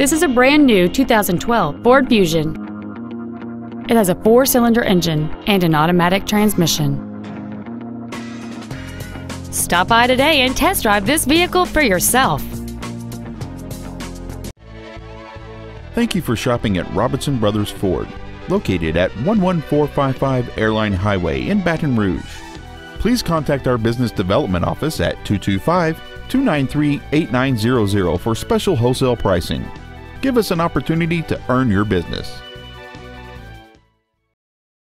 This is a brand new 2012 Ford Fusion. It has a four-cylinder engine and an automatic transmission. Stop by today and test drive this vehicle for yourself. Thank you for shopping at Robinson Brothers Ford, located at 11455 Airline Highway in Baton Rouge. Please contact our business development office at 225 293 8900 for special wholesale pricing. Give us an opportunity to earn your business.